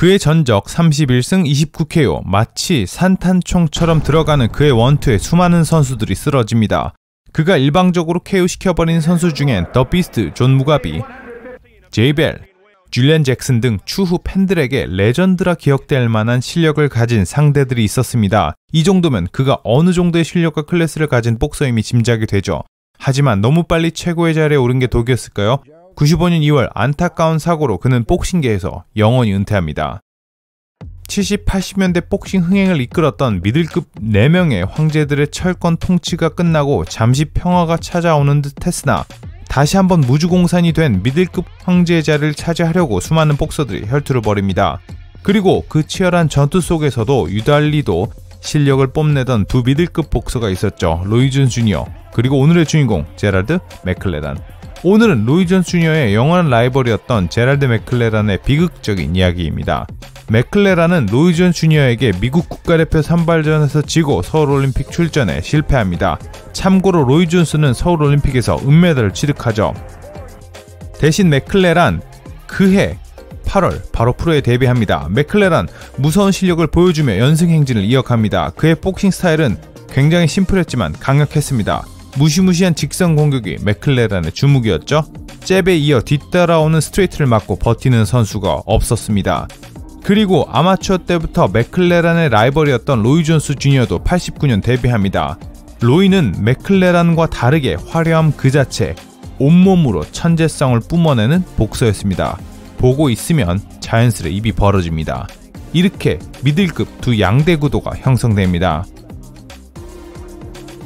그의 전적 31승 29KO 마치 산탄총처럼 들어가는 그의 원투에 수많은 선수들이 쓰러집니다. 그가 일방적으로 KO시켜버린 선수 중엔 The Beast 존 무가비, 제이벨, 줄리안 잭슨 등 추후 팬들에게 레전드라 기억될 만한 실력을 가진 상대들이 있었습니다. 이 정도면 그가 어느 정도의 실력과 클래스를 가진 복서임이 짐작이 되죠. 하지만 너무 빨리 최고의 자리에 오른 게 독이었을까요? 95년 2월 안타까운 사고로 그는 복싱계에서 영원히 은퇴합니다. 70, 80년대 복싱 흥행을 이끌었던 미들급 4명의 황제들의 철권 통치가 끝나고 잠시 평화가 찾아오는 듯 했으나 다시 한번 무주공산이 된 미들급 황제의 자리를 차지하려고 수많은 복서들이 혈투를 벌입니다. 그리고 그 치열한 전투 속에서도 유달리도 실력을 뽐내던 두 미들급 복서가 있었죠. 로이준 주니어 그리고 오늘의 주인공 제랄드 맥클레란 오늘은 로이 존스 주니어의 영원한 라이벌이었던 제랄드 맥클레란의 비극적인 이야기입니다. 맥클레란은 로이 존스 주니어에게 미국 국가대표 선발전에서 지고 서울올림픽 출전에 실패합니다. 참고로 로이 존스는 서울올림픽에서 은메달을 취득하죠. 대신 맥클레란 그해 8월 바로 프로에 데뷔합니다. 맥클레란 무서운 실력을 보여주며 연승 행진을 이어갑니다. 그의 복싱 스타일은 굉장히 심플했지만 강력했습니다. 무시무시한 직선 공격이 맥클레란의 주무기였죠. 잽에 이어 뒤따라오는 스트레이트를 맞고 버티는 선수가 없었습니다. 그리고 아마추어 때부터 맥클레란의 라이벌이었던 로이 존스 주니어도 89년 데뷔합니다. 로이는 맥클레란과 다르게 화려함 그 자체, 온몸으로 천재성을 뿜어내는 복서였습니다. 보고 있으면 자연스레 입이 벌어집니다. 이렇게 미들급 두 양대 구도가 형성됩니다.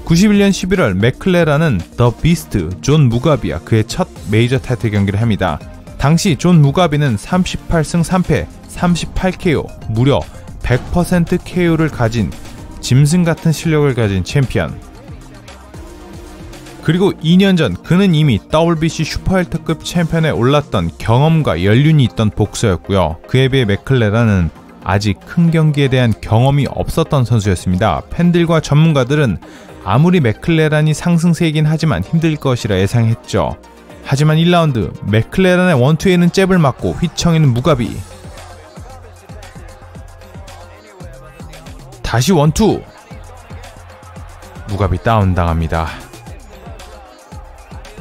91년 11월 맥클레란은 the beast 존 무가비와 그의 첫 메이저 타이틀 경기를 합니다. 당시 존 무가비는 38승 3패 38KO 무려 100% KO를 가진 짐승 같은 실력을 가진 챔피언. 그리고 2년 전 그는 이미 WBC 슈퍼웰터급 챔피언에 올랐던 경험과 연륜이 있던 복서였고요. 그에 비해 맥클레란은 아직 큰 경기에 대한 경험이 없었던 선수였습니다. 팬들과 전문가들은 아무리 맥클레란이 상승세이긴 하지만 힘들 것이라 예상했죠. 하지만 1라운드 맥클레란의 원투에는 잽을 맞고 휘청이는 무가비 다시 원투 무가비 다운당합니다.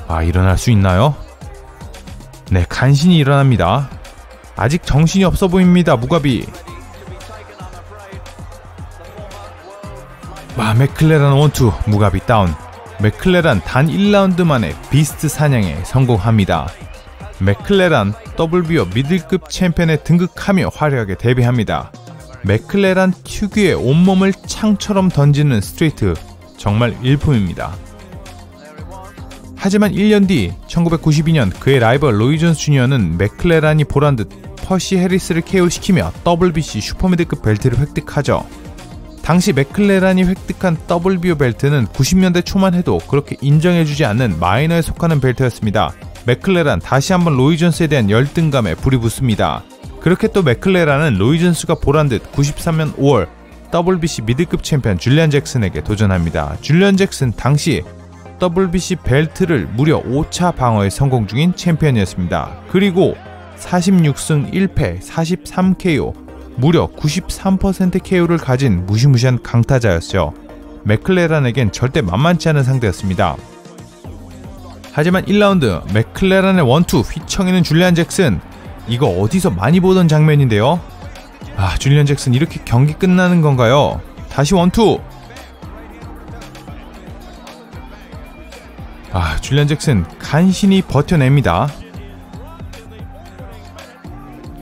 아 일어날 수 있나요? 네 간신히 일어납니다. 아직 정신이 없어 보입니다 무가비 와 맥클레란 원투 무가비 다운 맥클레란 단 1라운드 만에 beast 사냥에 성공합니다. 맥클레란 WBO 미들급 챔피언에 등극하며 화려하게 데뷔합니다. 맥클레란 특유의 온몸을 창처럼 던지는 스트레이트 정말 일품입니다. 하지만 1년 뒤 1992년 그의 라이벌 로이 존스 주니어는 맥클레란이 보란 듯 퍼시 해리스를 KO시키며 WBC 슈퍼미들급 벨트를 획득하죠. 당시 맥클레란이 획득한 WBO 벨트는 90년대 초만 해도 그렇게 인정해주지 않는 마이너에 속하는 벨트였습니다. 맥클레란 다시 한번 로이 존스에 대한 열등감에 불이 붙습니다. 그렇게 또 맥클레란은 로이 존스가 보란 듯 93년 5월 WBC 미들급 챔피언 줄리안 잭슨에게 도전합니다. 줄리안 잭슨 당시 WBC 벨트를 무려 5차 방어에 성공 중인 챔피언이었습니다. 그리고 46승 1패 43KO 무려 93% KO를 가진 무시무시한 강타자였죠. 맥클레란에겐 절대 만만치 않은 상대였습니다. 하지만 1라운드 맥클레란의 원투 휘청이는 줄리안 잭슨 이거 어디서 많이 보던 장면인데요. 아 줄리안 잭슨 이렇게 경기 끝나는 건가요? 다시 원투 아 줄리안 잭슨 간신히 버텨냅니다.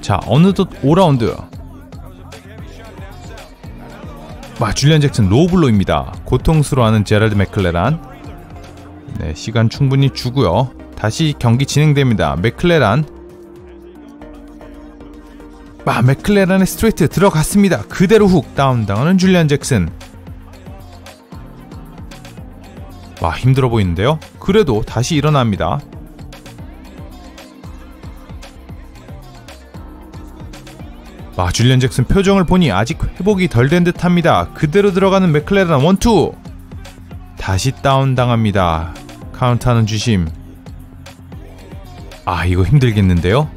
자 어느덧 5라운드 와 줄리안 잭슨 로블로입니다. 고통스러워하는 제랄드 맥클레란. 네, 시간 충분히 주고요. 다시 경기 진행됩니다. 맥클레란. 와 맥클레란의 스트레이트 들어갔습니다. 그대로 훅 다운당하는 줄리안 잭슨. 와 힘들어 보이는데요. 그래도 다시 일어납니다. 아, 줄리안 잭슨 표정을 보니 아직 회복이 덜 된 듯합니다. 그대로 들어가는 맥클레란 원투. 다시 다운 당합니다. 카운트하는 주심. 아, 이거 힘들겠는데요?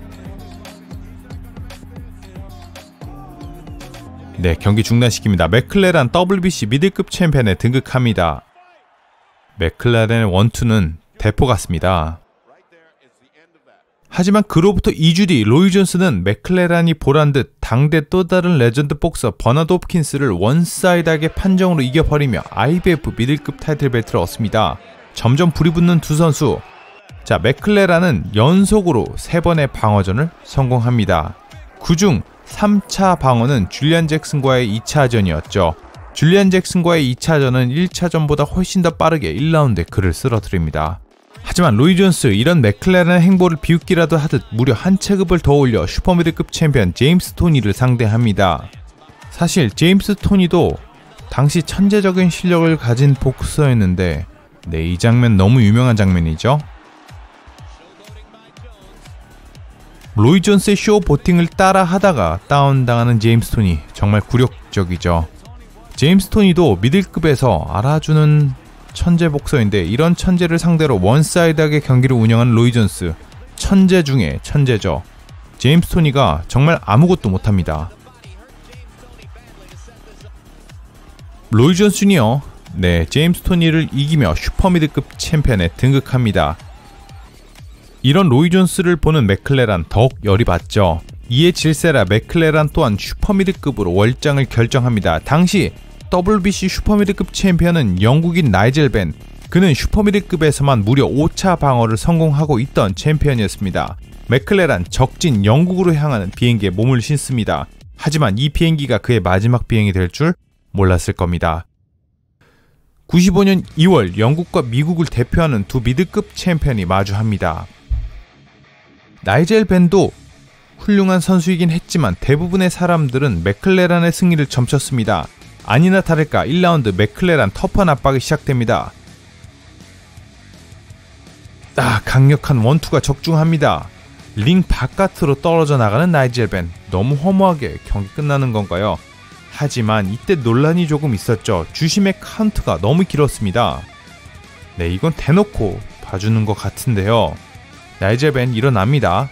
네, 경기 중단시킵니다. 맥클레란 WBC 미들급 챔피언에 등극합니다. 맥클레란의 원투는 대포 같습니다. 하지만 그로부터 2주 뒤 로이 존스는 맥클레란이 보란 듯 당대 또 다른 레전드 복서 버나드 홉킨스를 one-side하게 판정으로 이겨버리며 IBF 미들급 타이틀 벨트를 얻습니다. 점점 불이 붙는 두 선수. 자, 맥클레란은 연속으로 3번의 방어전을 성공합니다. 그중 3차 방어는 줄리안 잭슨과의 2차전이었죠. 줄리안 잭슨과의 2차전은 1차전보다 훨씬 더 빠르게 1라운드에 그를 쓰러뜨립니다. 하지만 로이 존스 이런 맥클레란의 행보를 비웃기라도 하듯 무려 한 체급을 더 올려 슈퍼미들급 챔피언 제임스 토니를 상대합니다. 사실 제임스 토니도 당시 천재적인 실력을 가진 복서였는데 네, 이 장면 너무 유명한 장면이죠. 로이 존스의 showboating을 따라 하다가 다운당하는 제임스 토니 정말 굴욕적이죠. 제임스 토니도 미들급에서 알아주는 천재 복서인데 이런 천재를 상대로 one-side하게 경기를 운영한 로이 존스 천재 중에 천재죠. 제임스 토니가 정말 아무것도 못합니다. 로이 존스 주니어. 네, 제임스 토니를 이기며 슈퍼미들급 챔피언에 등극합니다. 이런 로이 존스를 보는 맥클레란 더욱 열이 받죠. 이에 질세라 맥클레란 또한 슈퍼미들급으로 월장을 결정합니다. 당시 WBC 슈퍼미들급 챔피언은 영국인 나이젤 벤. 그는 슈퍼미들급에서만 무려 5차 방어를 성공하고 있던 챔피언이었습니다. 맥클레란 적진 영국으로 향하는 비행기에 몸을 싣습니다. 하지만 이 비행기가 그의 마지막 비행이 될 줄 몰랐을 겁니다. 95년 2월 영국과 미국을 대표하는 두 미드급 챔피언이 마주합니다. 나이젤 벤도 훌륭한 선수이긴 했지만 대부분의 사람들은 맥클레란의 승리를 점쳤습니다. 아니나 다를까 1라운드 맥클레란 터프한 압박이 시작됩니다. 아, 강력한 원투가 적중합니다. 링 바깥으로 떨어져 나가는 나이젤 벤. 너무 허무하게 경기 끝나는 건가요? 하지만 이때 논란이 조금 있었죠. 주심의 카운트가 너무 길었습니다. 네, 이건 대놓고 봐주는 것 같은데요. 나이젤 벤 일어납니다.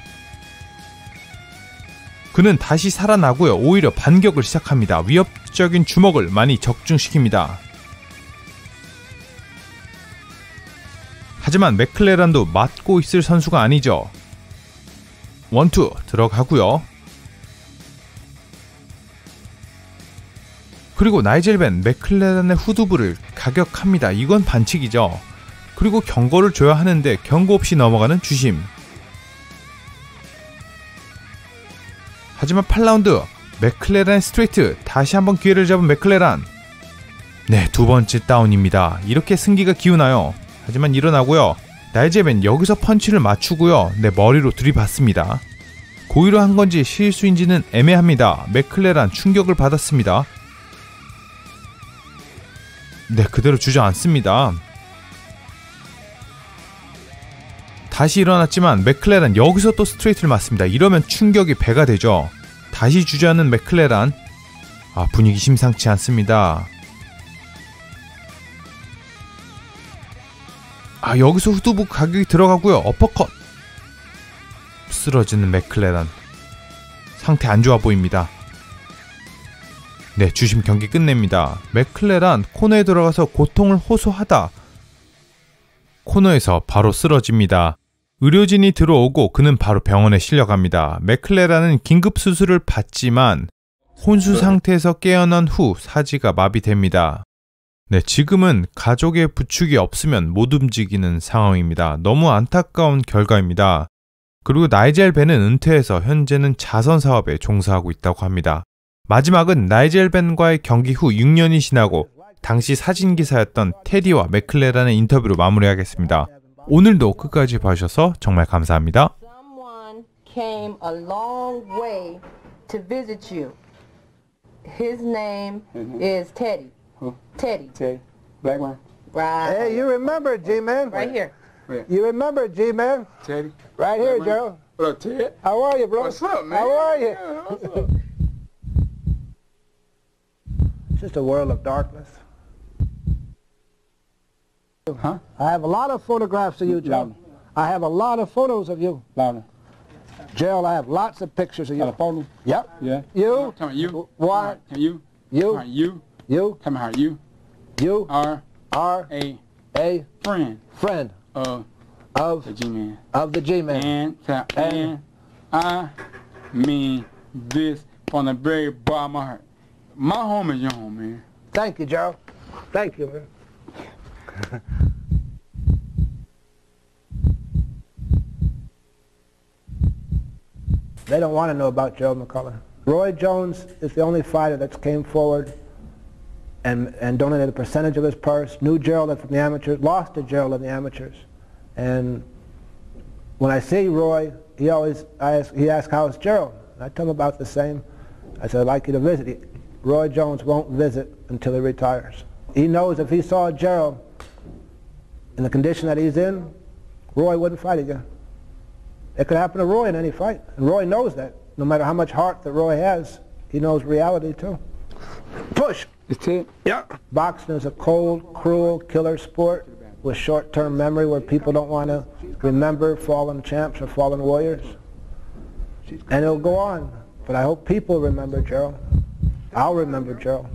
그는 다시 살아나고요. 오히려 반격을 시작합니다. 위협적인 주먹을 많이 적중시킵니다. 하지만 맥클레란도 맞고 있을 선수가 아니죠. 원투 들어가고요. 그리고 나이젤 벤 맥클레란의 후두부를 가격합니다. 이건 반칙이죠. 그리고 경고를 줘야 하는데 경고 없이 넘어가는 주심. 하지만 8라운드 맥클레란 스트레이트 다시 한번 기회를 잡은 맥클레란. 네 두 번째 다운입니다. 이렇게 승기가 기우나요. 하지만 일어나고요. 나이젤 벤 여기서 펀치를 맞추고요. 네 머리로 들이받습니다. 고의로 한 건지 실수인지는 애매합니다. 맥클레란 충격을 받았습니다. 네 그대로 주저앉습니다 다시 일어났지만 맥클레란 여기서 또 스트레이트를 맞습니다. 이러면 충격이 배가 되죠. 다시 주저하는 맥클레란 아 분위기 심상치 않습니다. 아 여기서 후두부 가격이 들어가고요. 어퍼컷 쓰러지는 맥클레란 상태 안 좋아 보입니다. 네 주심 경기 끝냅니다. 맥클레란 코너에 들어가서 고통을 호소하다 코너에서 바로 쓰러집니다. 의료진이 들어오고 그는 바로 병원에 실려갑니다. 맥클레라는 긴급 수술을 받지만 혼수 상태에서 깨어난 후 사지가 마비됩니다. 네, 지금은 가족의 부축이 없으면 못 움직이는 상황입니다. 너무 안타까운 결과입니다. 그리고 나이젤 벤은 은퇴해서 현재는 자선 사업에 종사하고 있다고 합니다. 마지막은 나이젤 벤과의 경기 후 6년이 지나고 당시 사진 기사였던 테디와 맥클레라는 인터뷰로 마무리하겠습니다. 오늘도 끝까지 봐주셔서 정말 감사합니다. Someone came a long way to visit you. His name is Teddy. Who? Teddy. Teddy. Black man. Right. Hey, you remember G-Man? right here. You remember G-Man? Teddy. Right here, Black man. Joe. What up, Ted? How are you, bro? What's up, man? How are you? Yeah, what's up? It's just a world of darkness. Huh? I have a lot of photographs of you, Joe. I have a lot of photos of you. Louder. Gerald, I have lots of pictures of Got a you. photo? Yep. Yeah. You, Come me you. What? Tell me you. You? Tell me you. you, Tell me how you you are are a a friend friend of of the G-Man. of the G-Man. And, And- and I mean this from the very bottom of my heart. My home is your home, man. Thank you, Gerald. Thank you, man. they don't want to know about Gerald McCullough. Roy Jones is the only fighter that's came forward and, and donated a percentage of his purse, knew Gerald from the amateurs, lost to Gerald in the amateurs. And when I see Roy, he always ask, he asks, how's Gerald? I tell him about the same. I said, I'd like you to visit. He, Roy Jones won't visit until he retires. He knows if he saw Gerald in the condition that he's in, Roy wouldn't fight again. It could happen to Roy in any fight. And Roy knows that. No matter how much heart that Roy has, he knows reality too. Push! It's it. Yeah. Boxing is a cold, cruel, killer sport with short-term memory where people don't want to remember fallen champs or fallen warriors. And it'll go on. But I hope people remember Gerald. I'll remember Gerald.